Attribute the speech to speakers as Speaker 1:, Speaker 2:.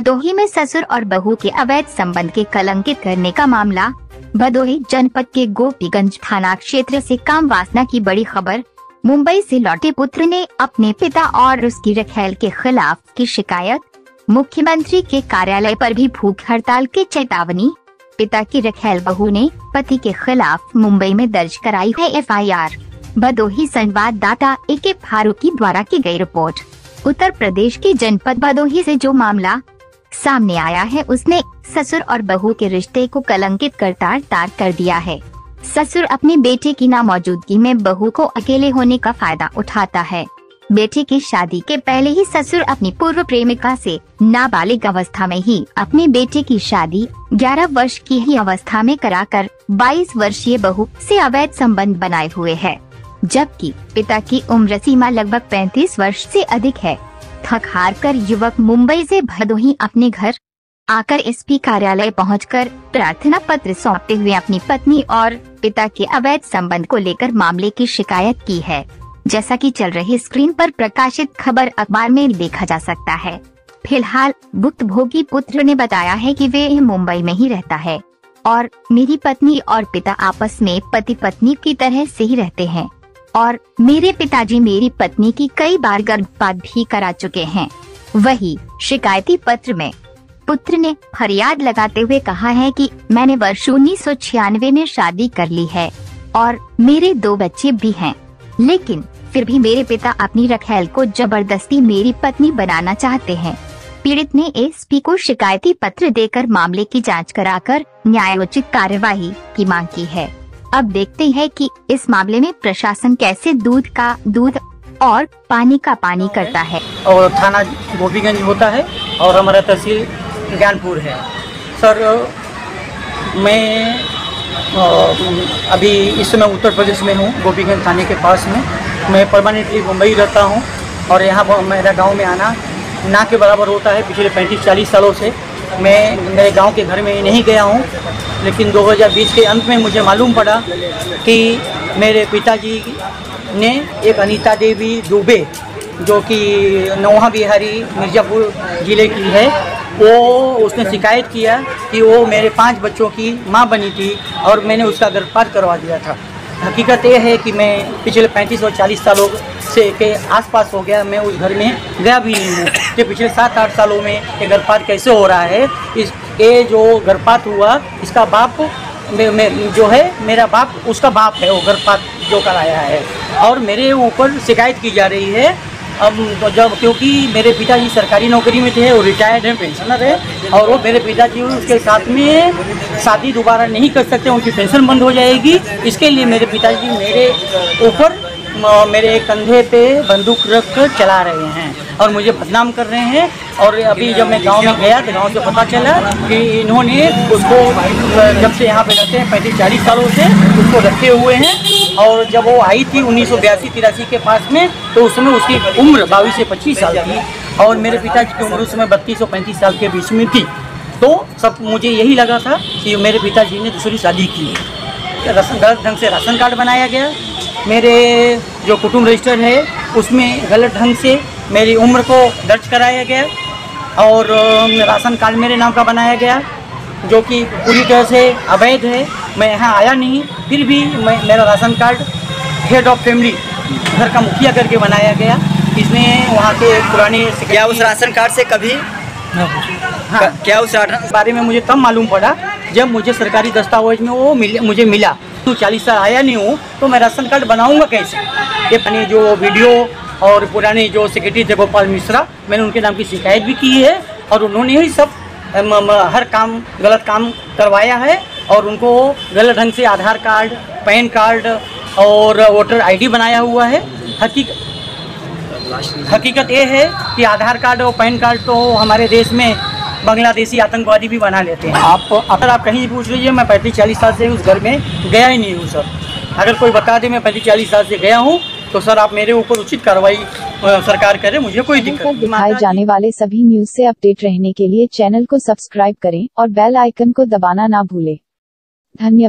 Speaker 1: भदोही में ससुर और बहू के अवैध संबंध के कलंकित करने का मामला, भदोही जनपद के गोपीगंज थाना क्षेत्र से काम वासना की बड़ी खबर, मुंबई से लौटे पुत्र ने अपने पिता और उसकी रखेल के खिलाफ की शिकायत, मुख्यमंत्री के कार्यालय पर भी भूख हड़ताल की चेतावनी, पिता की रखेल बहू ने पति के खिलाफ मुंबई में दर्ज कराई है एफआईआर, भदोही संवाददाता ए के फारूकी द्वारा की गई रिपोर्ट, उत्तर प्रदेश के जनपद भदोही से जो मामला सामने आया है उसने ससुर और बहू के रिश्ते को कलंकित कर तार तार कर दिया है। ससुर अपने बेटे की नामौजूदगी में बहू को अकेले होने का फ़ायदा उठाता है। बेटे की शादी के पहले ही ससुर अपनी पूर्व प्रेमिका से नाबालिग अवस्था में ही अपने बेटे की शादी 11 वर्ष की ही अवस्था में कराकर 22 वर्षीय बहू से अवैध संबंध बनाए हुए है। जबकि पिता की उम्र सीमा लगभग 35 वर्ष से अधिक है। थक हार कर युवक मुंबई से भदोही अपने घर आकर एसपी कार्यालय पहुंचकर प्रार्थना पत्र सौंपते हुए अपनी पत्नी और पिता के अवैध संबंध को लेकर मामले की शिकायत की है। जैसा कि चल रही स्क्रीन पर प्रकाशित खबर अखबार में देखा जा सकता है। फ़िलहाल भुक्त भोगी पुत्र ने बताया है कि वे मुंबई में ही रहता है और मेरी पत्नी और पिता आपस में पति पत्नी की तरह से ही रहते हैं। और मेरे पिताजी मेरी पत्नी की कई बार गर्भपात भी करा चुके हैं। वही शिकायती पत्र में पुत्र ने फरियाद लगाते हुए कहा है कि मैंने वर्ष उन्नीस सौ छियानवे में शादी कर ली है और मेरे दो बच्चे भी हैं। लेकिन फिर भी मेरे पिता अपनी रखेल को ज़बरदस्ती मेरी पत्नी बनाना चाहते हैं। पीड़ित ने एसपी को शिकायती पत्र देकर मामले की जाँच कराकर न्यायोचित कार्यवाही की मांग की है। अब देखते हैं कि इस मामले में प्रशासन कैसे दूध का, दूध और पानी का पानी करता है।
Speaker 2: और थाना गोपीगंज होता है और हमारा तहसील ज्ञानपुर है। सर, मैं अभी इस समय उत्तर प्रदेश में हूँ, गोपीगंज थाने के पास में। मैं परमानेंटली मुंबई रहता हूँ और यहाँ मेरा गाँव में आना ना के बराबर होता है, पिछले 35-40 सालों से। मैं मेरे गाँव के घर में नहीं गया हूँ, लेकिन 2020 के अंत में मुझे मालूम पड़ा कि मेरे पिताजी ने एक अनीता देवी दुबे, जो कि नौहा बिहारी मिर्ज़ापुर ज़िले की है, वो उसने शिकायत किया कि वो मेरे पाँच बच्चों की माँ बनी थी और मैंने उसका गर्भपात करवा दिया था। हकीकत ये है कि मैं पिछले 35 और 40 सालों से के आसपास हो गया मैं उस घर में गया भी नहीं हूँ। कि पिछले सात आठ सालों में ये गर्भपात कैसे हो रहा है इस ये जो गर्भपात हुआ इसका बाप में, में जो है मेरा बाप उसका बाप है वो गर्भपात जो कराया है। और मेरे ऊपर शिकायत की जा रही है। अब तो जब क्योंकि मेरे पिताजी सरकारी नौकरी में थे वो रिटायर्ड हैं पेंशनर है और वो मेरे पिताजी उसके साथ में शादी दोबारा नहीं कर सकते उनकी पेंशन बंद हो जाएगी। इसके लिए मेरे पिताजी मेरे ऊपर मेरे कंधे पे बंदूक रख कर चला रहे हैं और मुझे बदनाम कर रहे हैं और अभी जब मैं गाँव में गया तो गाँव से पता चला कि इन्होंने उसको, जब से यहाँ पे रहते हैं पैंतीस, चालीस सालों से उसको रखे हुए हैं और जब वो आई थी उन्नीस सौ बयासी के पास में तो उस समय उसकी उम्र बाईस से पच्चीस साल थी और मेरे पिताजी की उम्र उस समय बत्तीस और पैंतीस साल के बीच में थी। तो सब मुझे यही लगा था कि मेरे पिताजी ने दूसरी शादी की गलत ढंग से राशन कार्ड बनाया गया? मेरे जो कुटुंब रजिस्टर है उसमें गलत ढंग से मेरी उम्र को दर्ज कराया गया और राशन कार्ड मेरे नाम का बनाया गया जो कि पूरी तरह से अवैध है। मैं यहाँ आया नहीं फिर भी मैं मेरा ration card head of family घर का मुखिया करके बनाया गया। इसमें वहाँ के पुराने
Speaker 3: क्या उस राशन कार्ड से कभी हाँ। क्या उस
Speaker 2: बारे में मुझे तब मालूम पड़ा जब मुझे सरकारी दस्तावेज़ में वो मिल, मुझे मिला। तो चालीस साल आया नहीं हूँ तो मैं राशन कार्ड बनाऊँगा कैसे? ये अपनी जो वीडियो और पुराने जो सेक्रेटरी थे गोपाल मिश्रा, मैंने उनके नाम की शिकायत भी की है और उन्होंने ही सब हर काम, गलत काम करवाया है और उनको गलत ढंग से आधार कार्ड, पैन कार्ड और वोटर आईडी बनाया हुआ है। हकीकत हकीकत ये है कि आधार कार्ड और पैन कार्ड तो हमारे देश में बांग्लादेशी आतंकवादी भी बना लेते हैं। आप अगर आप कहीं पूछ लीजिए मैं पैंतीस चालीस साल से उस घर में गया ही नहीं हूँ सर। अगर कोई बता दे मैं पैंतीस चालीस साल से गया हूँ तो सर आप मेरे ऊपर उचित कार्रवाई सरकार करे मुझे कोई दिक्कत
Speaker 4: दिखाए जाने वाले सभी न्यूज़ ऐसी अपडेट रहने के लिए चैनल को सब्सक्राइब करें और बेल आइकन को दबाना ना भूले। धन्यवाद।